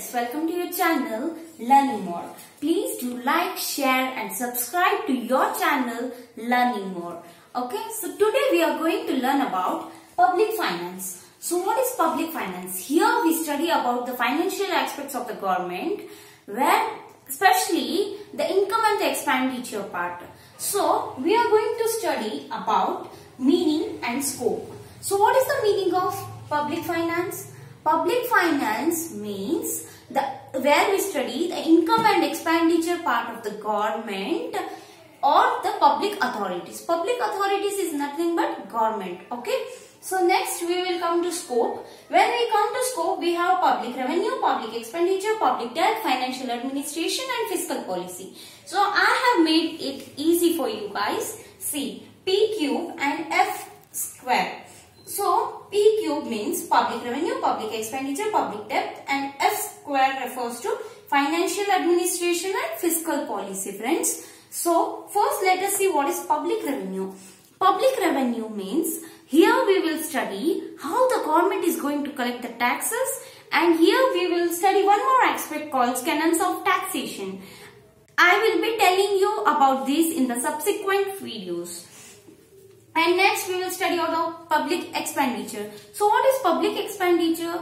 friends, welcome to your channel Learning More. Please do like, share and subscribe to your channel Learning More. Okay, so today we are going to learn about public finance. So what is public finance? Here we study about the financial aspects of the government where especially the income and the expenditure part. So we are going to study about meaning and scope. So what is the meaning of public finance? Public finance means the where we study the income and expenditure part of the government or the public authorities. Public authorities is nothing but government. Okay. So next we will come to scope. When we come to scope, we have public revenue, public expenditure, public debt, financial administration and fiscal policy. So I have made it easy for you guys. See, P cube and F square. So, P cube means public revenue, public expenditure, public debt and F square refers to financial administration and fiscal policy friends. So, first let us see what is public revenue. Public revenue means here we will study how the government is going to collect the taxes and here we will study one more aspect called canons of taxation. I will be telling you about this in the subsequent videos. And next we will study about public expenditure. So what is public expenditure?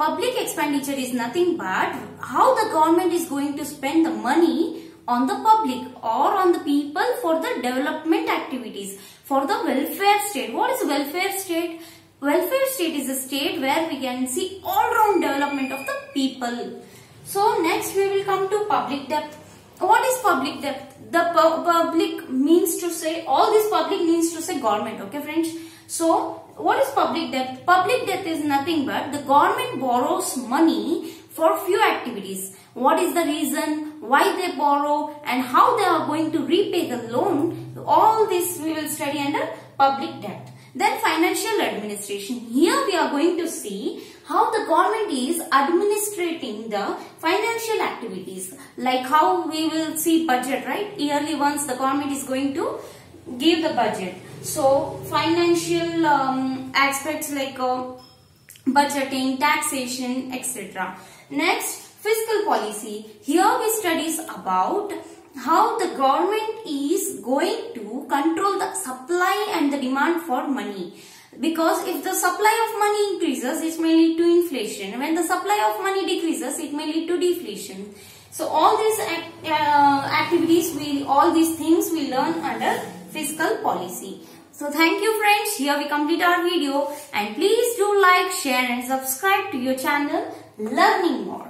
Public expenditure is nothing but how the government is going to spend the money on the public or on the people for the development activities for the welfare state. What is welfare state? Welfare state is a state where we can see all round development of the people. So next we will come to public debt. What is public debt? The pu public means to say, all this public means to say government, okay friends? So, what is public debt? Public debt is nothing but the government borrows money for few activities. What is the reason, why they borrow and how they are going to repay the loan. All this we will study under public debt. Then financial administration. Here we are going to see how the government is administrating the financial activities. Like how we will see budget, right? Yearly once the government is going to give the budget. So financial um, aspects like uh, budgeting, taxation, etc. Next, fiscal policy. Here we studies about how the government is going to control the supply and the demand for money. Because if the supply of money increases it may lead to inflation. When the supply of money decreases it may lead to deflation. So all these act, uh, activities we all these things we learn under fiscal policy. So thank you friends. Here we complete our video. And please do like share and subscribe to your channel. Learning more